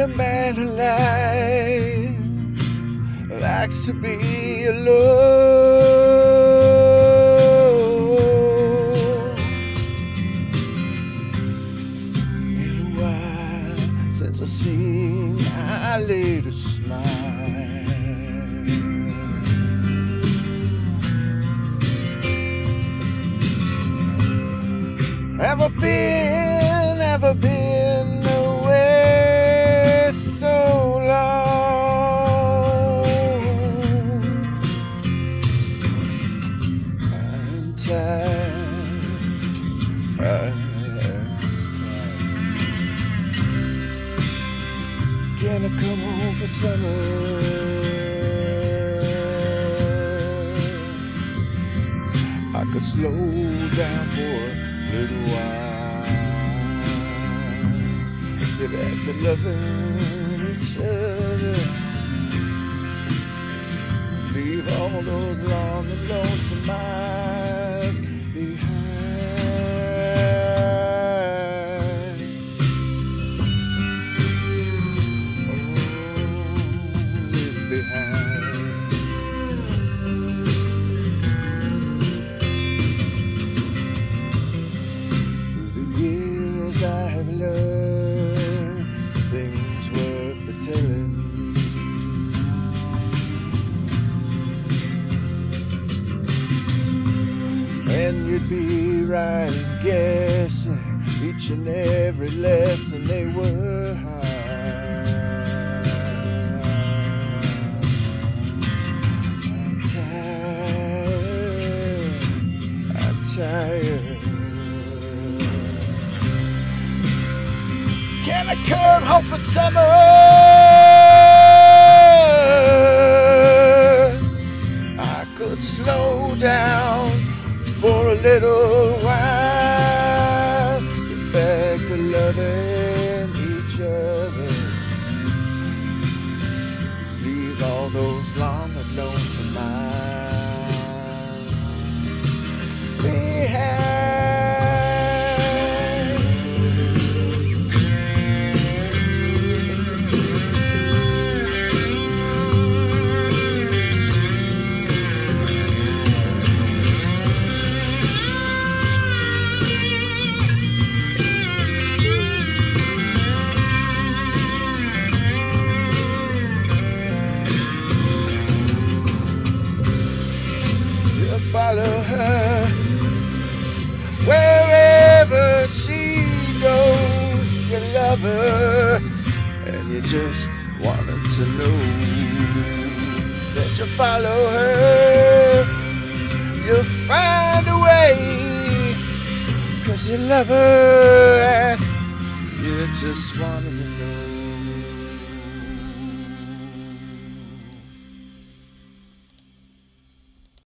a man alive likes to be alone. Been a while since I seen my little smile. I'm. I'm. Can I come home for summer? I could slow down for a little while. Get back to loving each other. Leave all those long and lonesome miles behind. Oh, behind. Through the years I have learned some things worth the telling. And you'd be right in guessing each and every lesson they were I'm tired. I'm tired. Can I come home for summer? Those long and lonesome miles her wherever she goes. You love her, and you just wanted to know that you follow her. You'll find a way, cause you love her, and you just wanted to know.